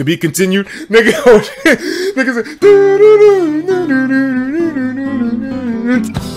To be continued. Nigga, oh, nigga said,